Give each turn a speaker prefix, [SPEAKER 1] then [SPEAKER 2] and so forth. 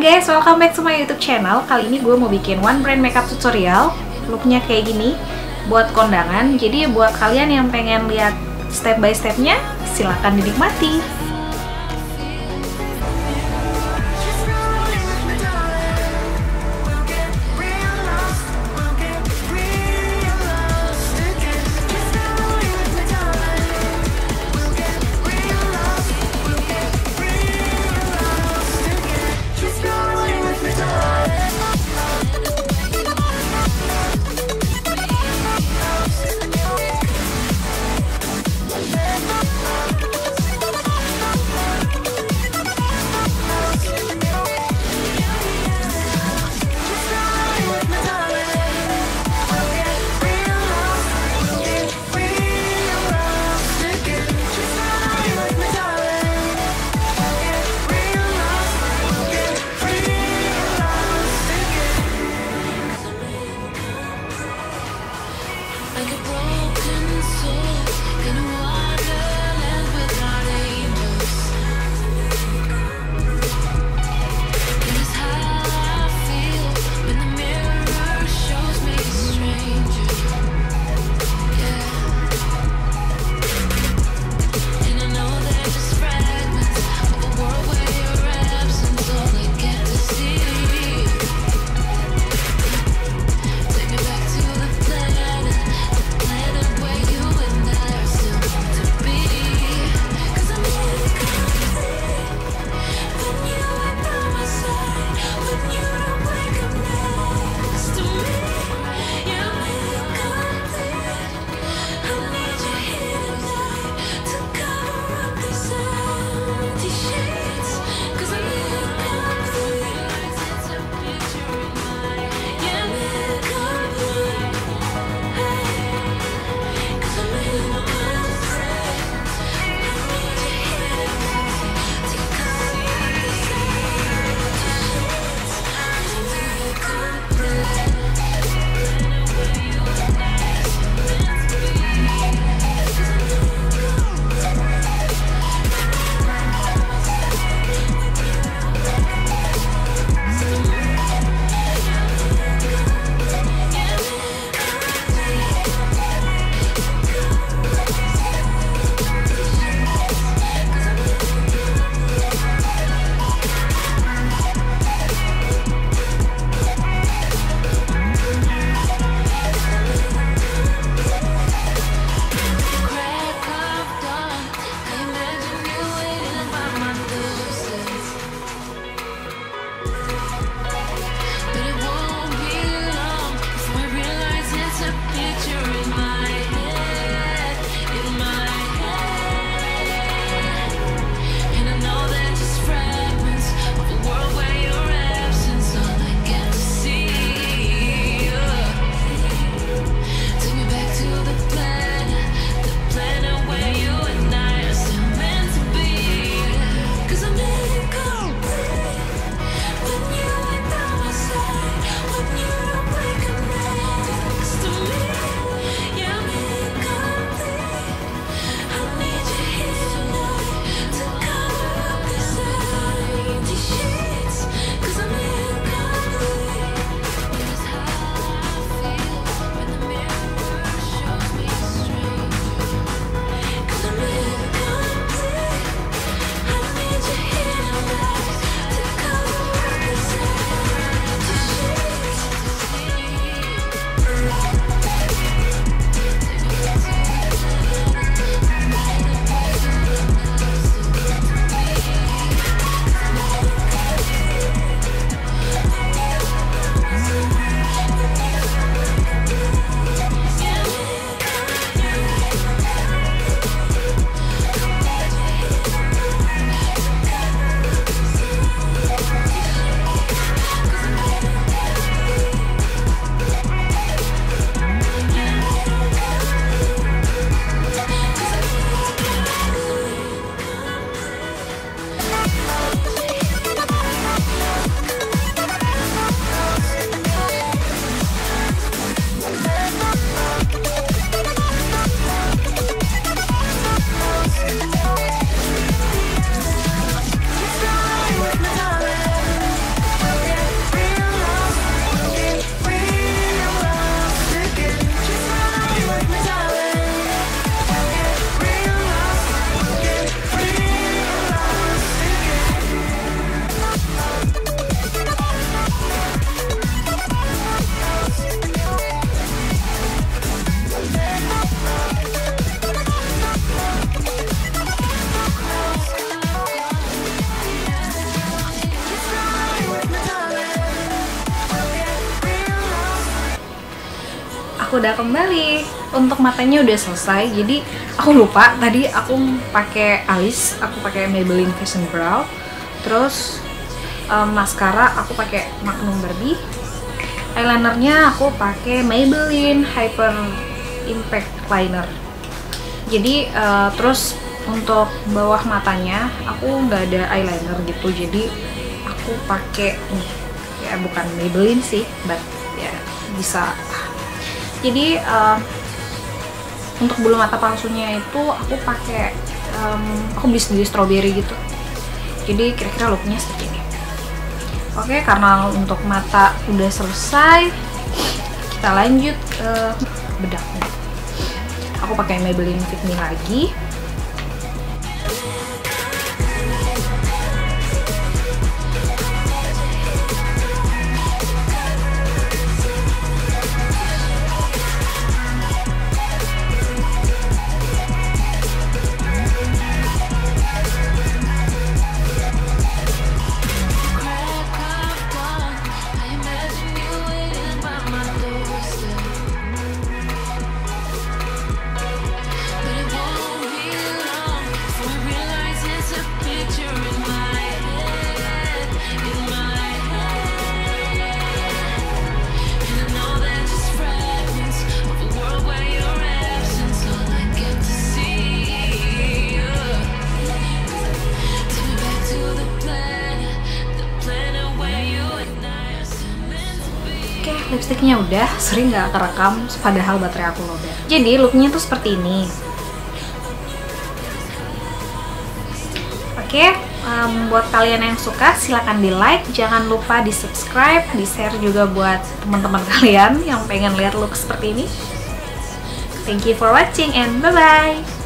[SPEAKER 1] guys, welcome back to my YouTube channel. Kali ini gue mau bikin one brand makeup tutorial. Looknya kayak gini, buat kondangan. Jadi buat kalian yang pengen lihat step by stepnya, silahkan dinikmati.
[SPEAKER 2] Aku udah kembali. Untuk matanya udah selesai. Jadi aku lupa tadi aku pakai alis, aku pakai Maybelline Vision Brow. Terus um, maskara aku pakai Magnum Barbie. Eyelinernya aku pakai Maybelline Hyper Impact Liner. Jadi uh, terus untuk bawah matanya aku nggak ada eyeliner gitu. Jadi aku pakai nih ya bukan Maybelline sih, but ya bisa jadi uh, untuk bulu mata palsunya itu aku pakai um, aku beli sendiri strawberry gitu. Jadi kira-kira looknya seperti ini. Oke karena untuk mata udah selesai kita lanjut ke bedaknya. Aku pakai Maybelline Fit Me lagi lipstiknya udah, sering nggak kerekam, padahal baterai aku lowbat. Jadi looknya tuh seperti ini. Oke, um, buat kalian yang suka silahkan di like, jangan lupa di subscribe, di share juga buat teman-teman kalian yang pengen lihat look seperti ini. Thank you for watching and bye bye.